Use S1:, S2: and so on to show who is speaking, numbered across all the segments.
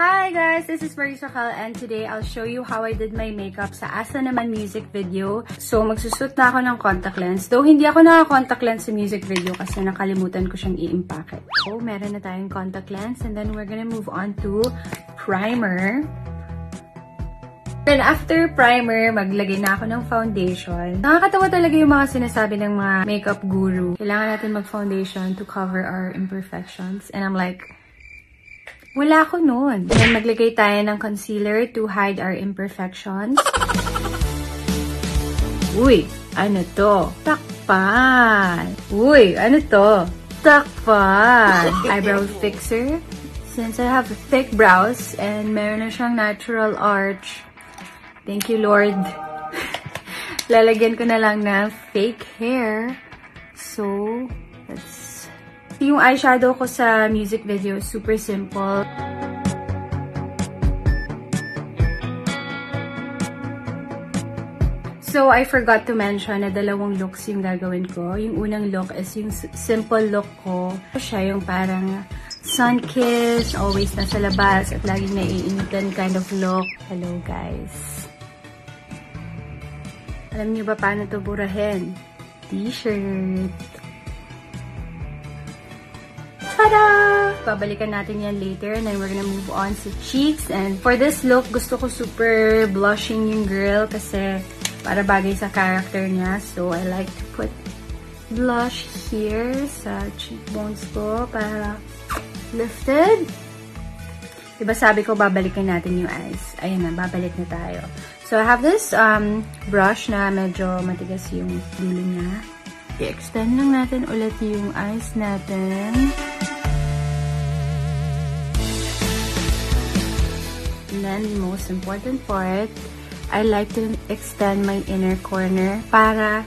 S1: Hi guys, this is Marisa Cal and today I'll show you how I did my makeup sa Asa Naman music video. So magsusot na ako ng contact lens. Though hindi ako naka-contact lens sa music video kasi nakalimutan ko siyang i-impake. So meron na tayong contact lens and then we're gonna move on to primer. Then after primer, maglagay na ako ng foundation. Nakakatawa talaga yung mga sinasabi ng mga makeup guru. Kailangan natin mag-foundation to cover our imperfections. And I'm like, wala ko nun. Then, maglagay tayo ng concealer to hide our imperfections. Uy, ano to? Takpan! Uy, ano to? Takpan! Eyebrow fixer. Since I have thick brows and meron na siyang natural arch, thank you, Lord. Lalagyan ko na lang ng fake hair. So, yung eyeshadow ko sa music video, super simple. So, I forgot to mention na dalawang looks yung gagawin ko. Yung unang look is yung simple look ko. Siya yung parang sun-kissed, always nasa labas, at laging naiinitan kind of look. Hello, guys. Alam niyo ba paano to burahin? T-shirt. Tada! Babalikan natin yan later and then we're gonna move on sa cheeks. And for this look, gusto ko super blushing yung girl kasi para bagay sa character niya. So, I like to put blush here sa cheekbones ko para lifted. Diba sabi ko, babalikan natin yung eyes. Ayun na, babalik na tayo. So, I have this um, brush na medyo matigas yung dulo niya. I-extend lang natin ulit yung eyes natin. And most important part, I like to extend my inner corner para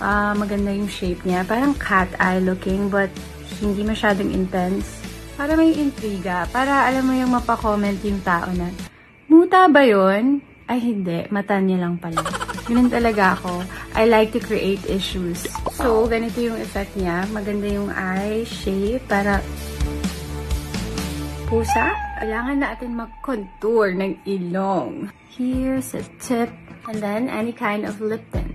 S1: uh, maganda yung shape niya. Parang cat eye looking, but hindi masyadong intense. Para may intriga. Para alam mo yung mapacomment yung tao na, muta ba yun? Ay, hindi. Mata niya lang pala. Ganun talaga ako. I like to create issues. So, ganito yung effect niya. Maganda yung eye shape para pusa, kailangan natin mag-contour ng ilong. Here's a tip. And then, any kind of lip tint.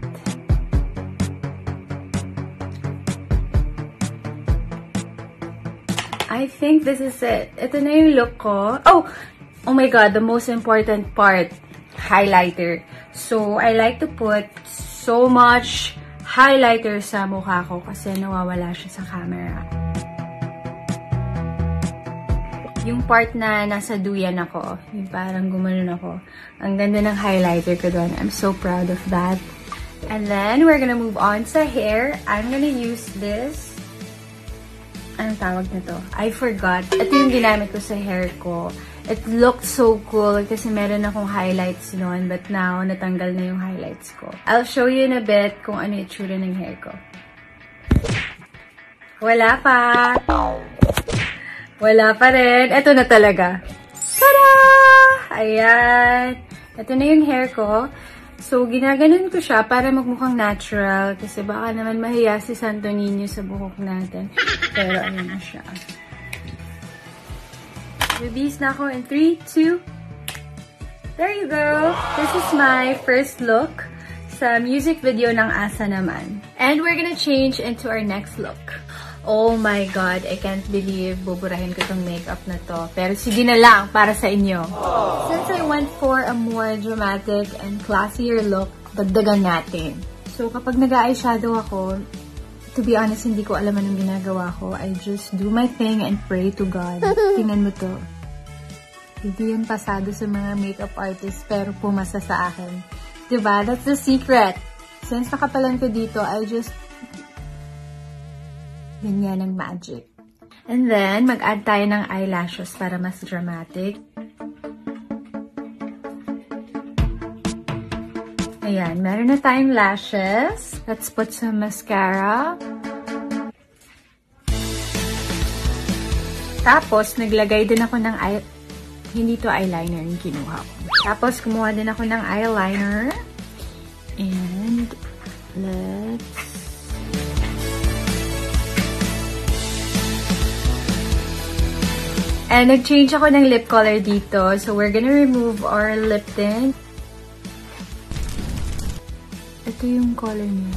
S1: I think this is it. Ito na yung look ko. Oh! Oh my God, the most important part. Highlighter. So, I like to put so much highlighter sa mukha ko kasi nawawala siya sa camera yung part na nasa duyan ako, yung parang gumanon ako, ang ganda ng highlighter ko doon. I'm so proud of that. And then, we're gonna move on sa hair. I'm gonna use this. Anong tawag na to? I forgot. Ito yung ginamit ko sa hair ko. It looked so cool kasi meron akong highlights noon but now natanggal na yung highlights ko. I'll show you in a bit kung ano yung ng hair ko. Wala pa! Wala pa rin. Ito na talaga. Tada! Ayan. Ito na yung hair ko. So, ginaganon ko siya para magmukhang natural. Kasi baka naman mahiya si Santo Niño sa buhok natin. Pero ano na siya. Release na ako in 3, 2, There you go! This is my first look sa music video ng Asa naman. And we're gonna change into our next look. Oh my God, I can't believe buburahin ko tong makeup na to. Pero sige na lang para sa inyo. Since I went for a more dramatic and classier look, dagdagan natin. So kapag nag-eyeshadow ako, to be honest, hindi ko alam anong ginagawa ko. I just do my thing and pray to God. Tingnan mo to. Hindi yan pasado sa mga makeup artists pero pumasa sa akin. Diba? That's the secret. Since nakapalan ko dito, I just Ganyan ang magic. And then, mag-add tayo ng eyelashes para mas dramatic. Ayan, meron na tayong lashes. Let's put some mascara. Tapos, naglagay din ako ng eye... Hindi to eyeliner yung kinuha ko. Tapos, kumuha din ako ng eyeliner. And, let's And nag-change ako ng lip color dito. So, we're gonna remove our lip tint. Ito yung color niya.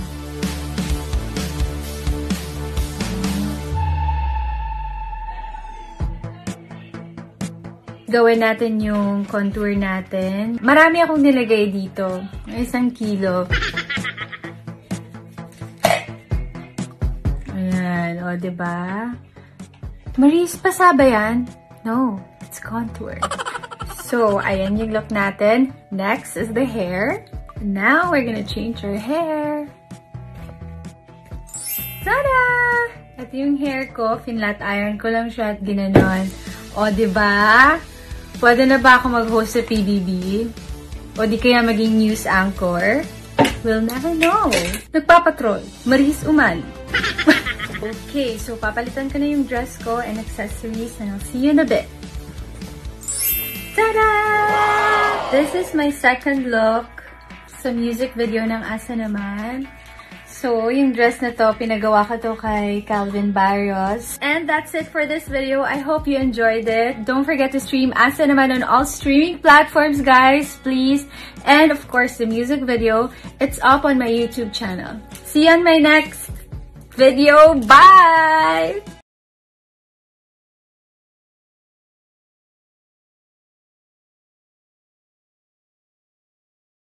S1: Gawin natin yung contour natin. Marami akong nilagay dito. Isang kilo. Ayan. O, diba? Maris, pasaba yan? No. It's contour. So, ayan yung look natin. Next is the hair. Now, we're gonna change our hair. Tada! Ito yung hair ko. Finlat iron ko lang siya at ginanon. O, diba? Pwede na ba ako mag-host sa PBB? O di kaya maging news anchor? We'll never know. Nagpapatrol. Maris Uman. okay, so papalitan ko na yung dress ko and accessories and I'll see you in a bit. Tada! This is my second look sa music video ng Asa Naman. So, yung dress na to, pinagawa ko to kay Calvin Barrios. And that's it for this video. I hope you enjoyed it. Don't forget to stream Asa naman on all streaming platforms, guys, please. And of course, the music video, it's up on my YouTube channel. See you on my next video. Bye!